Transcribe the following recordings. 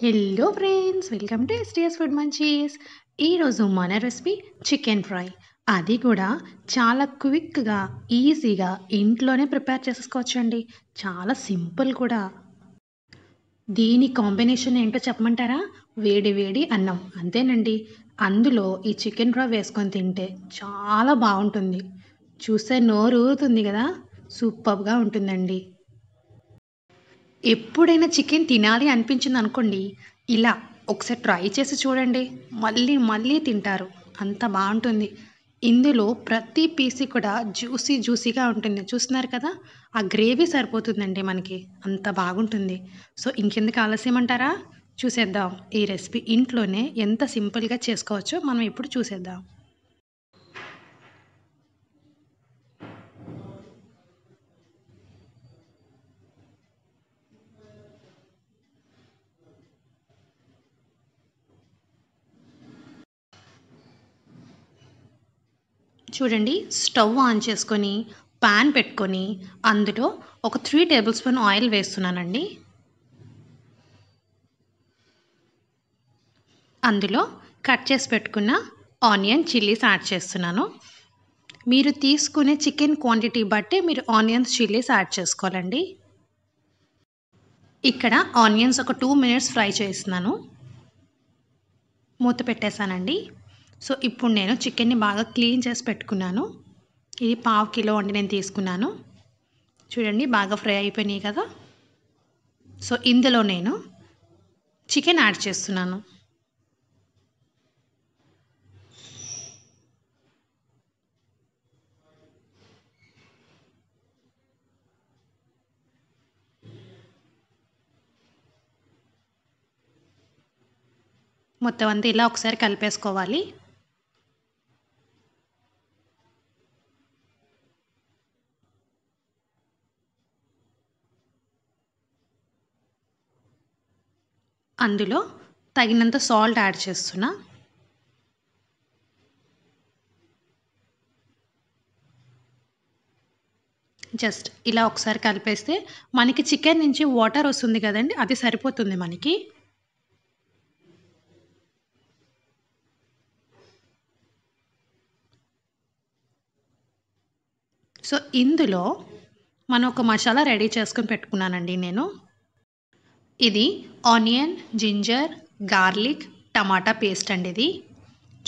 Hello friends welcome to STS food munchies ఈరోజు మన recipe chicken fry అది కూడా చాలా క్విక్గా ఈజీగా ఇంట్లోనే ప్రిపేర్ చేసుకోవచ్చండి చాలా సింపుల్ కూడా. దీని కాంబినేషన్ ఏంటో చెప్పమంటారా? వేడి వేడి అన్నం అంతేనండి. అందులో ఈ చికెన్ ఫ్రై వేసుకొని తింటే చాలా బాగుంటుంది. చూస్తే నోరు ఊరుతుంది కదా సూపర్గా ఉంటుందండి. ఎప్పుడైనా చికెన్ తినాలి అనిపించింది అనుకోండి ఇలా ఒకసారి ట్రై చేసి చూడండి. మళ్ళీ మళ్ళీ తింటారు. అంత బాగుంటుంది. ఇందులో ప్రతి పీసి కూడా జ్యూసీ జ్యూసీగా ఉంటుంది. చూస్తున్నారు కదా? ఆ గ్రేవీ సరిపోతుందండి మనకి. అంత బాగుంటుంది. సో ఇంకెందుకు ఆలస్యం అంటారా? చూసేద్దాం. ఈ రెసిపీ ఇంట్లోనే ఎంత సింపుల్గా చేసుకోవచ్చో మనం ఇప్పుడు చూసేద్దాం. చూడండి స్టవ్ ఆన్ చేసుకొని పాన్ పెట్టుకొని అందులో ఒక త్రీ టేబుల్ స్పూన్ ఆయిల్ వేస్తున్నానండి. అందులో కట్ చేసి పెట్టుకున్న ఆనియన్ చిల్లీస్ యాడ్ చేస్తున్నాను. మీరు తీసుకునే చికెన్ క్వాంటిటీ బట్టి మీరు ఆనియన్స్ చిల్లీస్ యాడ్ చేసుకోవాలండి. ఇక్కడ ఆనియన్స్ ఒక టూ మినిట్స్ ఫ్రై చేస్తున్నాను. మూత పెట్టేశానండి. సో ఇప్పుడు నేను చికెన్ని బాగా క్లీన్ చేసి పెట్టుకున్నాను. ఇది పావు కిలో వండి నేను తీసుకున్నాను. చూడండి బాగా ఫ్రై అయిపోయినాయి కదా. సో ఇందులో నేను చికెన్ యాడ్ చేస్తున్నాను. మొత్తం అంతా ఇలా ఒకసారి కలిపేసుకోవాలి. అందులో తగినంత సాల్ట్ యాడ్ చేస్తున్నా జస్ట్ ఇలా ఒకసారి కలిపేస్తే మనకి చికెన్ నుంచి వాటర్ వస్తుంది కదండి అది సరిపోతుంది మనకి. సో ఇందులో మనం ఒక మసాలా రెడీ చేసుకొని పెట్టుకున్నానండి నేను. ఇది ఆనియన్ జింజర్ గార్లిక్ టమాటా పేస్ట్ అండి ఇది.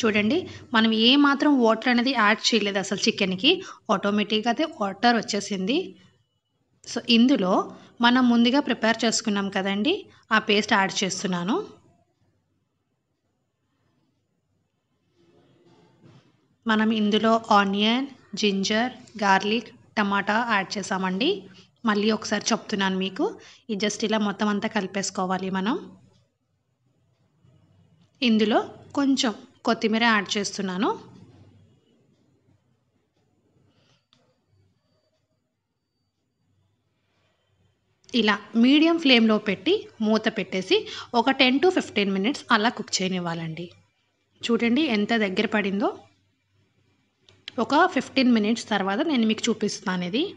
చూడండి మనం ఏ మాత్రం వాటర్ అనేది యాడ్ చేయలేదు అసలు చికెన్కి. ఆటోమేటిక్గా అయితే వాటర్ వచ్చేసింది. సో ఇందులో మనం ముందుగా ప్రిపేర్ చేసుకున్నాం కదండి ఆ పేస్ట్ యాడ్ చేస్తున్నాను. మనం ఇందులో ఆనియన్ జింజర్ గార్లిక్ టమాటా యాడ్ చేసామండి. మళ్ళీ ఒకసారి చెప్తున్నాను మీకు. ఇది జస్ట్ ఇలా మొత్తం అంతా కలిపేసుకోవాలి మనం. ఇందులో కొంచెం కొత్తిమీర యాడ్ చేస్తున్నాను. ఇలా మీడియం ఫ్లేమ్లో పెట్టి మూత పెట్టేసి ఒక టెన్ టు ఫిఫ్టీన్ మినిట్స్ అలా కుక్ చేయనివ్వాలండి. చూడండి ఎంత దగ్గర పడిందో. ఒక ఫిఫ్టీన్ మినిట్స్ తర్వాత నేను మీకు చూపిస్తాను ఇది.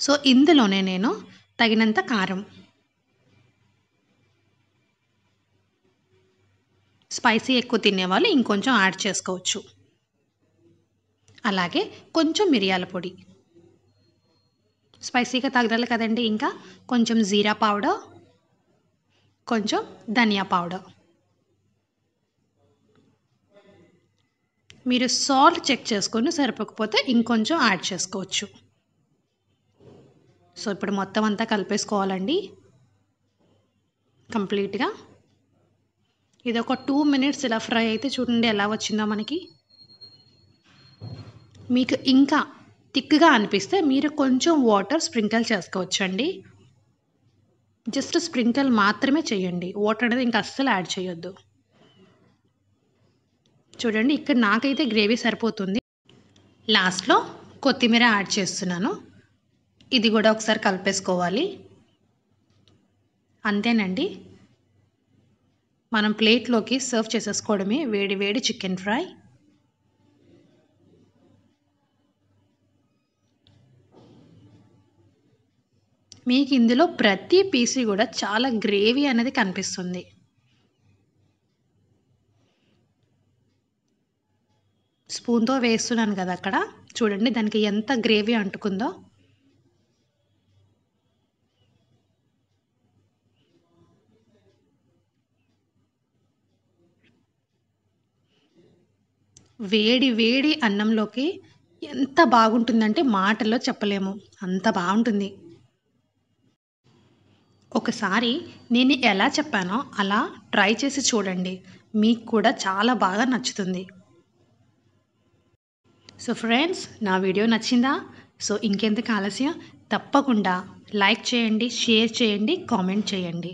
సో ఇందులోనే నేను తగినంత కారం స్పైసీ ఎక్కువ తినేవాళ్ళు ఇంకొంచెం యాడ్ చేసుకోవచ్చు. అలాగే కొంచెం మిరియాల పొడి. స్పైసీగా తగలాలి కదండి ఇంకా. కొంచెం జీరా పౌడర్ కొంచెం ధనియా పౌడర్. మీరు సాల్ట్ చెక్ చేసుకొని సరిపోకపోతే ఇంకొంచెం యాడ్ చేసుకోవచ్చు. సో ఇప్పుడు మొత్తం అంతా కలిపేసుకోవాలండి. కంప్లీట్గా. ఇది ఒక టూ మినిట్స్ ఇలా ఫ్రై అయితే చూడండి ఎలా వచ్చిందో మనకి. మీకు ఇంకా థిక్గా అనిపిస్తే మీరు కొంచెం వాటర్ స్ప్రింకిల్ చేసుకోవచ్చండి. జస్ట్ స్ప్రింకిల్ మాత్రమే చేయండి. వాటర్ అనేది ఇంకా అస్సలు యాడ్ చేయొద్దు. చూడండి ఇక్కడ నాకైతే గ్రేవీ సరిపోతుంది. లాస్ట్లో కొత్తిమీర యాడ్ చేస్తున్నాను. ఇది కూడా ఒకసారి కలిపేసుకోవాలి. అంతేనండి. మనం ప్లేట్లోకి సర్వ్ చేసేసుకోవడమే వేడి వేడి చికెన్ ఫ్రై. మీకు ఇందులో ప్రతి పీసు కూడా చాలా గ్రేవీ అనేది కనిపిస్తుంది. స్పూన్తో వేస్తున్నాను కదా అక్కడ. చూడండి దానికి ఎంత గ్రేవీ అంటుకుందో. వేడి వేడి అన్నంలోకి ఎంత బాగుంటుందంటే మాటల్లో చెప్పలేము. అంత బాగుంటుంది. ఒకసారి నేను ఎలా చెప్పానో అలా ట్రై చేసి చూడండి. మీకు కూడా చాలా బాగా నచ్చుతుంది. సో ఫ్రెండ్స్ నా వీడియో నచ్చిందా? సో ఇంకెందుకు ఆలస్యం? తప్పకుండా లైక్ చేయండి షేర్ చేయండి కామెంట్ చేయండి.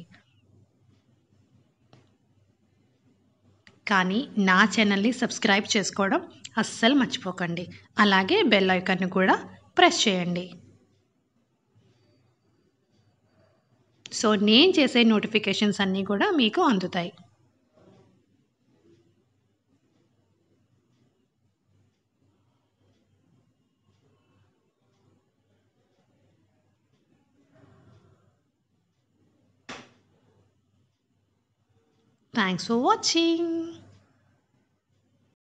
కానీ నా ఛానల్ని సబ్స్క్రైబ్ చేసుకోవడం అస్సలు మర్చిపోకండి. అలాగే బెల్ ఐకాన్ని కూడా ప్రెస్ చేయండి. సో నేను చేసే నోటిఫికేషన్స్ అన్నీ కూడా మీకు అందుతాయి. Thanks for watching